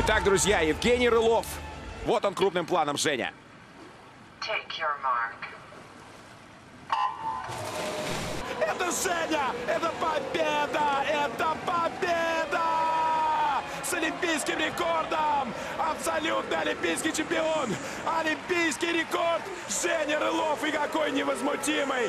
Итак, друзья, Евгений Рылов. Вот он крупным планом, Женя. Это Женя! Это победа! Это победа! С олимпийским рекордом! абсолютный олимпийский чемпион! Олимпийский рекорд! Женя Рылов и какой невозмутимый!